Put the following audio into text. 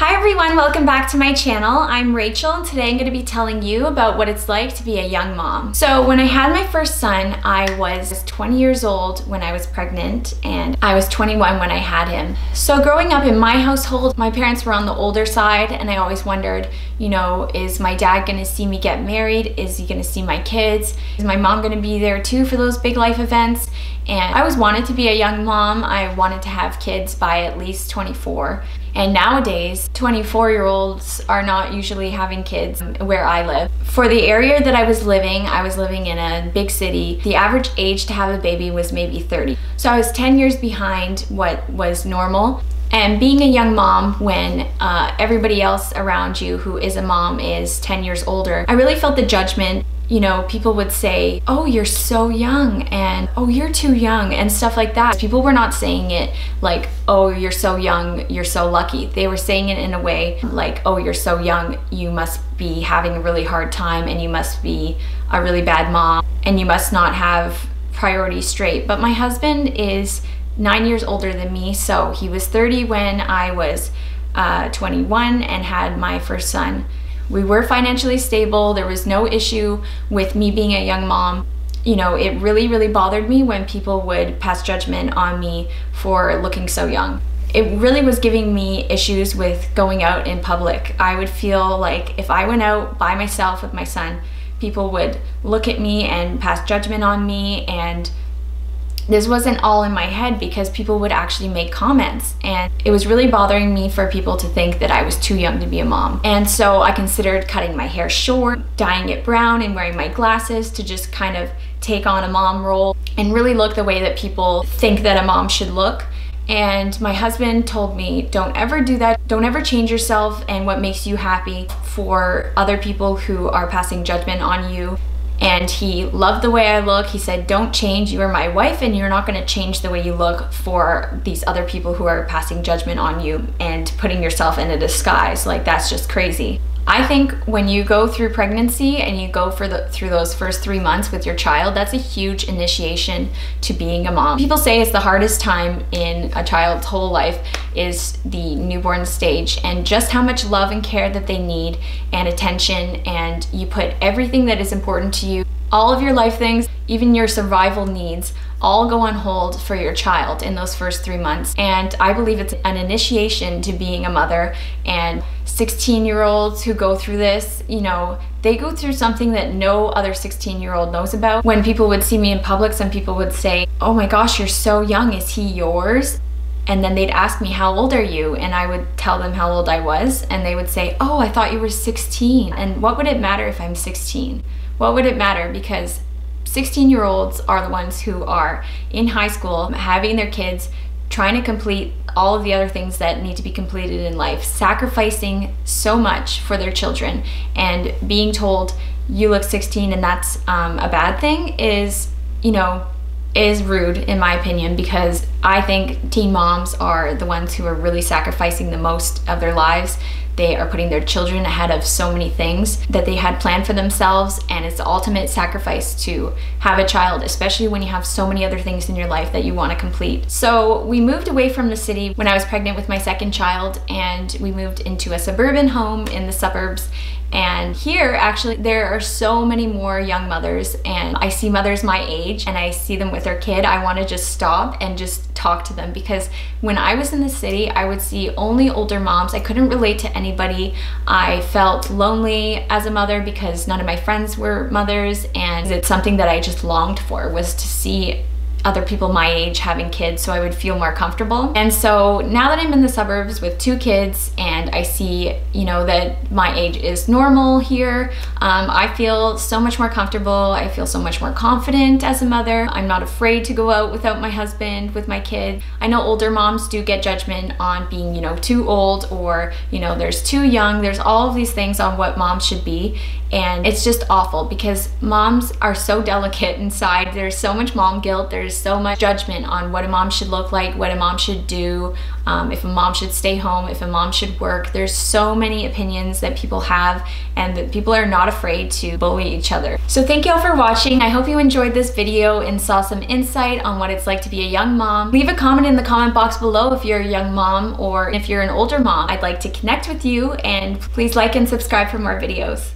Hi everyone, welcome back to my channel. I'm Rachel and today I'm going to be telling you about what it's like to be a young mom. So when I had my first son, I was 20 years old when I was pregnant and I was 21 when I had him. So growing up in my household, my parents were on the older side and I always wondered, you know, is my dad going to see me get married? Is he going to see my kids? Is my mom going to be there too for those big life events? And I always wanted to be a young mom. I wanted to have kids by at least 24. And nowadays, 24 year olds are not usually having kids where I live. For the area that I was living, I was living in a big city. The average age to have a baby was maybe 30. So I was 10 years behind what was normal. And being a young mom when uh, everybody else around you who is a mom is 10 years older, I really felt the judgment you know, people would say, oh, you're so young and oh, you're too young and stuff like that. People were not saying it like, oh, you're so young, you're so lucky. They were saying it in a way like, oh, you're so young, you must be having a really hard time and you must be a really bad mom and you must not have priorities straight. But my husband is nine years older than me, so he was 30 when I was uh, 21 and had my first son. We were financially stable. There was no issue with me being a young mom. You know, it really, really bothered me when people would pass judgment on me for looking so young. It really was giving me issues with going out in public. I would feel like if I went out by myself with my son, people would look at me and pass judgment on me and this wasn't all in my head because people would actually make comments and it was really bothering me for people to think that I was too young to be a mom. And so I considered cutting my hair short, dyeing it brown and wearing my glasses to just kind of take on a mom role and really look the way that people think that a mom should look. And my husband told me, don't ever do that. Don't ever change yourself and what makes you happy for other people who are passing judgment on you and he loved the way I look. He said, Don't change. You are my wife, and you're not going to change the way you look for these other people who are passing judgment on you and putting yourself in a disguise. Like, that's just crazy. I think when you go through pregnancy and you go for the through those first three months with your child, that's a huge initiation to being a mom. People say it's the hardest time in a child's whole life is the newborn stage and just how much love and care that they need and attention and you put everything that is important to you all of your life things, even your survival needs, all go on hold for your child in those first three months. And I believe it's an initiation to being a mother. And 16 year olds who go through this, you know, they go through something that no other 16 year old knows about. When people would see me in public, some people would say, Oh my gosh, you're so young. Is he yours? and then they'd ask me how old are you and i would tell them how old i was and they would say oh i thought you were 16 and what would it matter if i'm 16 what would it matter? Because 16 year olds are the ones who are in high school having their kids trying to complete all of the other things that need to be completed in life, sacrificing so much for their children, and being told you look 16 and that's um, a bad thing is, you know, is rude in my opinion because I think teen moms are the ones who are really sacrificing the most of their lives they are putting their children ahead of so many things that they had planned for themselves, and it's the ultimate sacrifice to have a child, especially when you have so many other things in your life that you want to complete. So we moved away from the city when I was pregnant with my second child, and we moved into a suburban home in the suburbs. And here, actually, there are so many more young mothers, and I see mothers my age and I see them with their kid. I want to just stop and just talk to them because when I was in the city, I would see only older moms. I couldn't relate to anybody. I felt lonely as a mother because none of my friends were mothers, and it's something that I just longed for was to see other people my age having kids so I would feel more comfortable. And so now that I'm in the suburbs with two kids and I see, you know, that my age is normal here, um, I feel so much more comfortable. I feel so much more confident as a mother. I'm not afraid to go out without my husband, with my kid. I know older moms do get judgment on being, you know, too old or, you know, there's too young. There's all of these things on what moms should be. And it's just awful because moms are so delicate inside. There's so much mom guilt. There's so much judgment on what a mom should look like, what a mom should do, um, if a mom should stay home, if a mom should work. There's so many opinions that people have and that people are not afraid to bully each other. So thank you all for watching. I hope you enjoyed this video and saw some insight on what it's like to be a young mom. Leave a comment in the comment box below if you're a young mom or if you're an older mom. I'd like to connect with you and please like and subscribe for more videos.